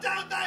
down thy